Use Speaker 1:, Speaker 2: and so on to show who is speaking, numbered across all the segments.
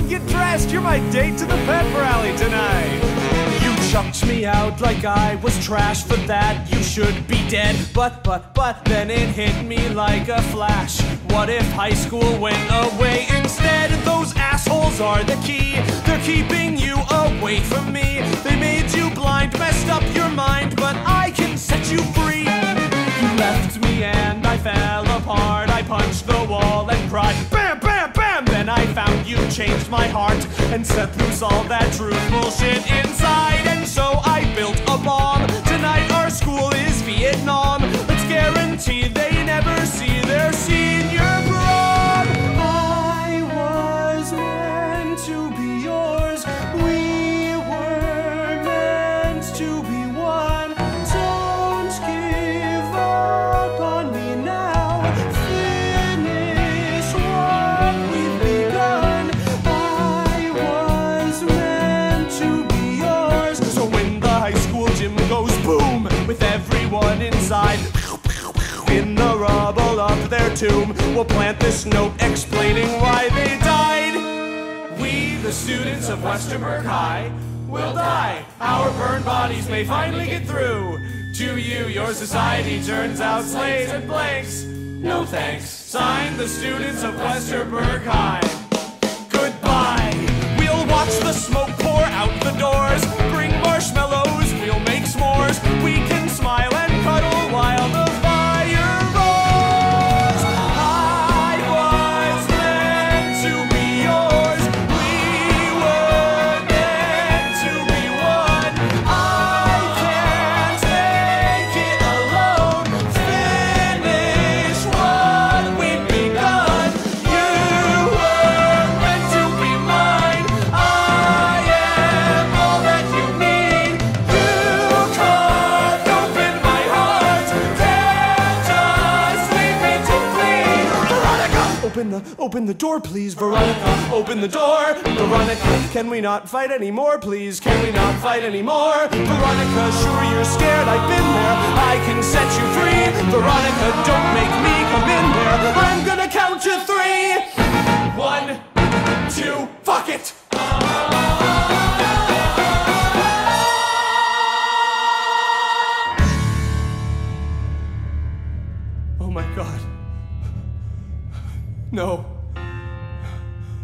Speaker 1: get dressed. You're my date to the pep rally tonight. You chucked me out like I was trash. For that, you should be dead. But, but, but, then it hit me like a flash. What if high school went away instead? Those assholes are the key. They're keeping you away from me. Changed my heart and set loose all that truth bullshit inside. Goes boom, with everyone inside. In the rubble of their tomb, we'll plant this note explaining why they died. We, the students of Westerberg High, will die. Our burned bodies may finally get through. To you, your society turns out slaves and blanks. No thanks. Signed, the students of Westerberg High. Goodbye. We'll watch the smoke open the door, please. Veronica, open the door. Veronica, can we not fight anymore, please? Can we not fight anymore? Veronica, sure you're scared. I've been there. I can set you free. Veronica, don't make me come in there. I'm gonna count to three. One, two, fuck it. Oh my god. No.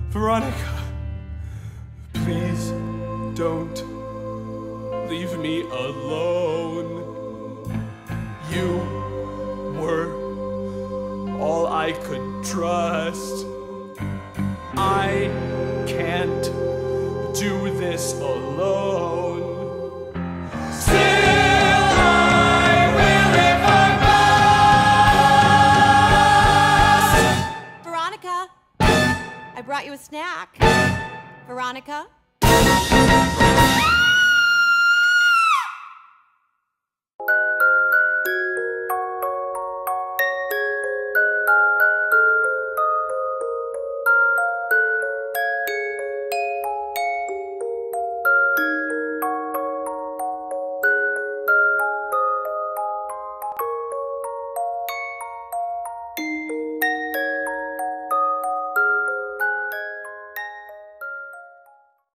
Speaker 1: Veronica. Please don't leave me alone. You were all I could trust. I can't do this alone.
Speaker 2: Snack. Veronica?